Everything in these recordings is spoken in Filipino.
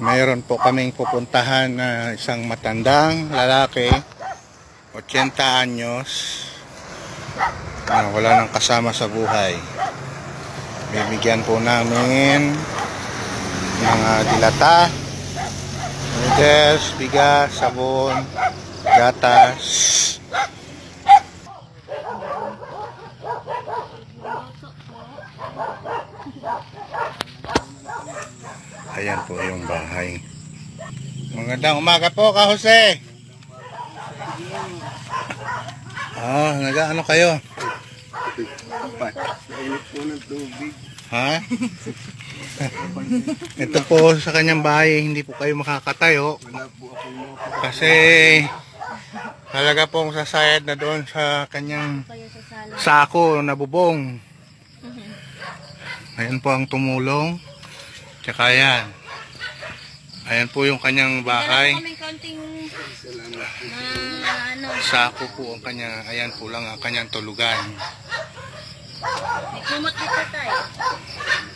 mayroon po kaming pupuntahan na isang matandang lalaki, 80 anyos, na wala nang kasama sa buhay. Bibigyan po namin mga dilata, noodles, bigas, sabon, gatas. Ayan po yung bahay. Magandang umaga po, ka Jose. Ah, nag-ano kayo? Init po ng tubig. Ha? Ito po sa kanyang bahay, hindi po kayo makakatayo. Kasi talaga pong sasayad na doon sa kanyang sako na bubong. Ayan po ang tumulong. Tsaka yan. Ayan po yung kanyang bahay. Meron na ano, Sako po ang kanya. Ayan po lang ang kanyang tulugan. may kumot dito tayo.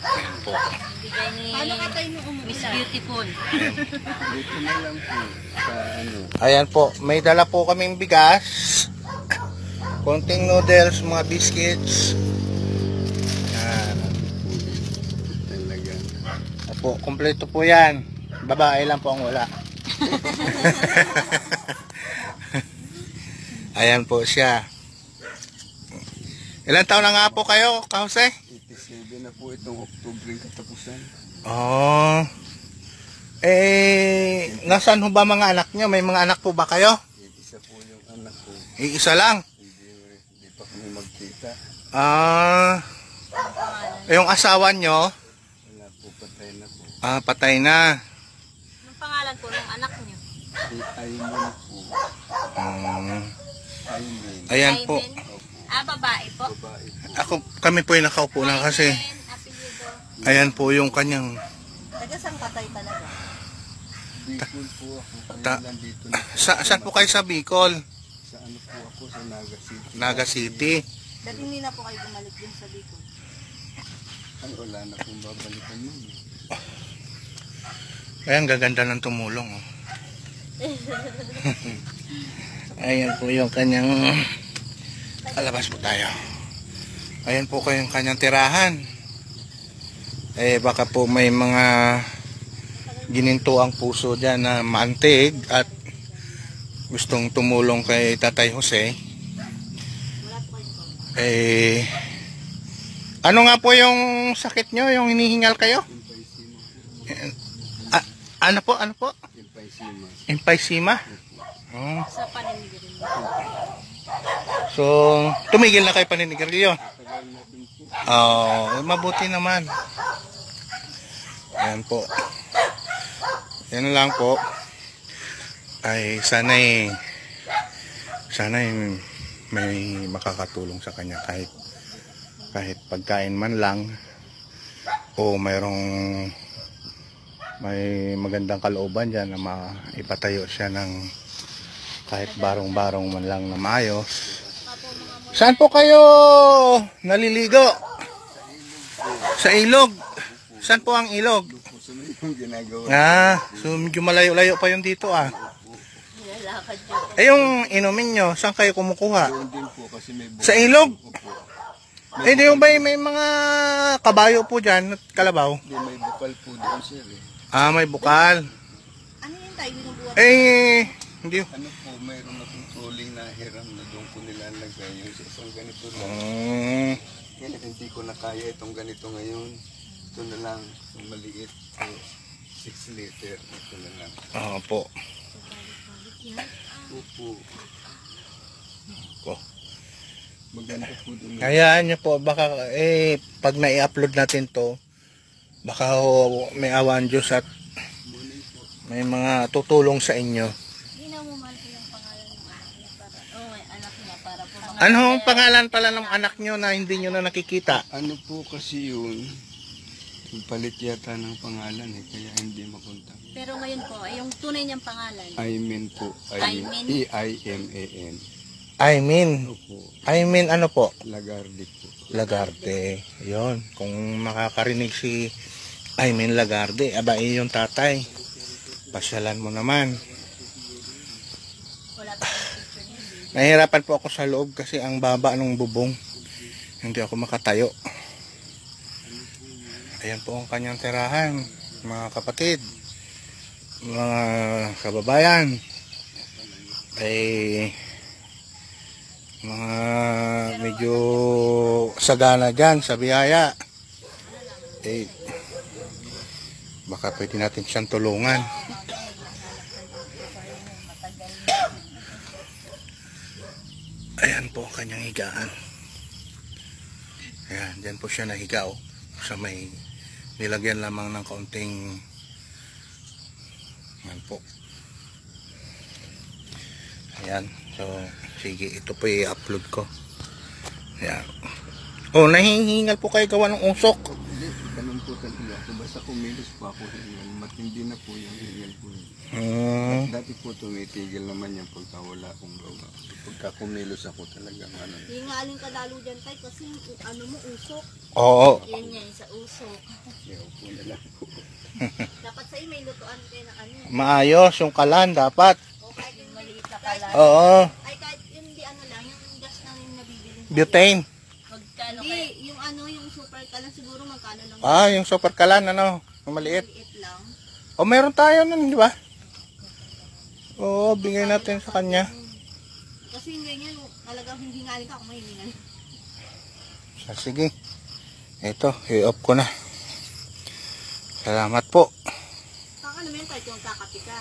Ayan po. Bigay ni Miss Beautiful. Dito na lang po ano. Ayan po. May dala po kaming bigas. Konting noodles, mga biscuits. Ayan. Opo, kompleto po yan. Babae lang po ang wala. Ayan po siya. Ilan taon na nga po kayo, ka Jose? 87 na po itong October yung katapusan. Oh. Eh, nasaan ho ba mga anak nyo? May mga anak po ba kayo? Isa po yung anak ko. Iisa lang. Hindi, hindi pa kami magkita. Ah. yung asawa nyo, Wala po, patay na po. ah, patay na. Anong pangalan po ng anak niyo? Ayman po. Um, Ayman. ayan po. Ah, babae po. Babae po. Ako, kami po yung nakaupo na kasi. Ayan po yung kanyang Taga saan patay talaga? Bicol po ako. Ta- na. Sa, saan po kayo sa Bicol? Sa ano po ako sa Naga City. Naga City. Dati hindi na po kayo bumalik din sa Bicol. Ano, wala na pong babalikan nun. Ayan, gaganda ng tumulong. Oh. Ayan po yung kanyang... Alabas po tayo. Ayan po kayong kanyang tirahan. Eh, baka po may mga gininto ang puso dyan na maantig at gustong tumulong kay Tatay Jose. Eh, ano nga po yung sakit nyo? Yung hinihingal kayo? Ah, ano po? Ano po? Emphysema. Emphysema? Oh. Sa paninigirin mo. So, tumigil na kayo paninigarilyo. Oh, mabuti naman. Ayan po. Yan lang po. Ay, sana'y sana'y may makakatulong sa kanya kahit kahit pagkain man lang o mayroong may magandang kalooban dyan na maipatayo siya ng kahit barong-barong man lang na maayos. Saan po kayo naliligo? Sa ilog. Saan po ang ilog? Ah, so medyo malayo-layo pa yung dito ah. Eh yung inumin nyo, saan kayo kumukuha? Sa ilog? Eh di ba may mga kabayo po dyan at kalabaw? May bukal po doon sir eh. Ah, may bukal. Ano yun tayo binubuhat? Eh, hindi. Ano po, mayroon akong tuling na hiram na doon ko nilalagay yung sa isang ganito lang. Mm, Kaya hindi ko na kaya itong ganito ngayon. Ito na lang, itong maliit. So, 6 liter. Ito na lang. ah, po. Opo. Ko. Maganda po doon. Hayaan nyo po, baka eh, pag nai-upload natin to, baka ho, may awan Diyos at may mga tutulong sa inyo. Oh, Ano ang pangalan pala ng anak nyo na hindi nyo na nakikita? Ano po kasi yun, palit yata ng pangalan eh, kaya hindi mapunta. Pero ngayon po, ay yung tunay niyang pangalan. Imen po. Aymin? Imen. E-I-M-A-N. I mean, Opo. I mean ano po? Lagarde po. Lagarde. Yon, kung makakarinig si I mean Lagarde, aba eh, yung tatay. Pasyalan mo naman. Nahihirapan po ako sa loob kasi ang baba ng bubong. Hindi ako makatayo. Ayan po ang kanyang tirahan, mga kapatid, mga kababayan. Ay mga medyo sagana dyan sa biyaya. Eh, baka pwede natin siyang tulungan. Ayan po ang kanyang higaan. Ayan, dyan po siya nahiga oh, sa may nilagyan lamang ng kaunting ayan po. Ayan, so sige, ito po i-upload ko. Ayan. Oh, nahihingal po kayo gawa ng usok. Ganun po talaga. Basta kumilos po ako hingal. Matindi na po yung hingal po. Hmm, Dati po tumitigil naman yan pagka wala akong gawa. Pagka kumilos ako talaga ano. Hingaling ka lalo dyan tayo kasi yung ano mo usok. oo. Yan yan sa usok. Kaya upo na lang po. Dapat sa'yo may lutuan kayo ng ano. Maayos yung kalan dapat. O kahit yung maliit na kalan. Oo, Ay kahit yung di ano lang, yung gas na yung nabibili. butane. Magkano Hindi, yung ano, yung super kalan siguro magkano lang. Ah, yung super kalan ano, yung maliit. Maliit lang. O meron tayo nun, di ba? Oo, bigay natin sa kanya. Kasi hindi ganyan, talagang hindi ngaling ka kung may hingal. Ah, sige. Ito, i-off ko na. Salamat po. Saka naman kahit yung kakapi ka.